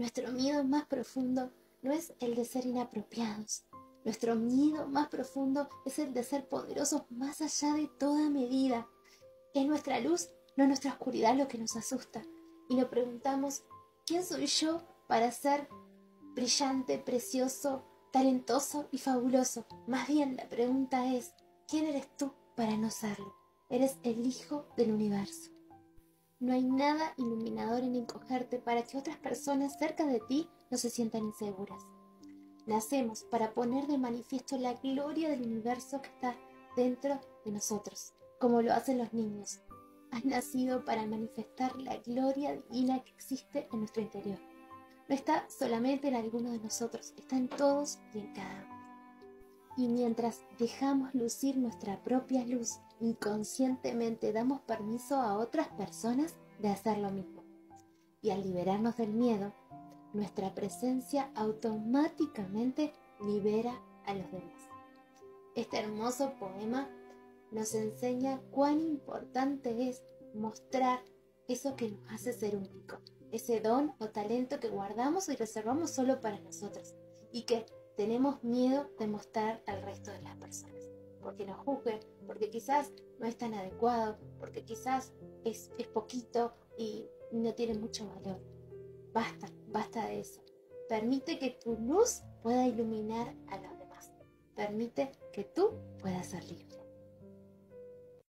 Nuestro miedo más profundo no es el de ser inapropiados. Nuestro miedo más profundo es el de ser poderosos más allá de toda medida. Es nuestra luz, no nuestra oscuridad lo que nos asusta. Y nos preguntamos, ¿quién soy yo para ser brillante, precioso, talentoso y fabuloso? Más bien la pregunta es, ¿quién eres tú para no serlo? Eres el hijo del universo. No hay nada iluminador en encogerte para que otras personas cerca de ti no se sientan inseguras. Nacemos para poner de manifiesto la gloria del universo que está dentro de nosotros, como lo hacen los niños. Has nacido para manifestar la gloria divina que existe en nuestro interior. No está solamente en alguno de nosotros, está en todos y en cada uno. Y mientras dejamos lucir nuestra propia luz, inconscientemente damos permiso a otras personas de hacer lo mismo. Y al liberarnos del miedo, nuestra presencia automáticamente libera a los demás. Este hermoso poema nos enseña cuán importante es mostrar eso que nos hace ser único, ese don o talento que guardamos y reservamos solo para nosotros y que tenemos miedo de mostrar al resto de las personas, porque nos juzguen, porque quizás no es tan adecuado, porque quizás es, es poquito y no tiene mucho valor. Basta, basta de eso. Permite que tu luz pueda iluminar a los demás. Permite que tú puedas ser libre.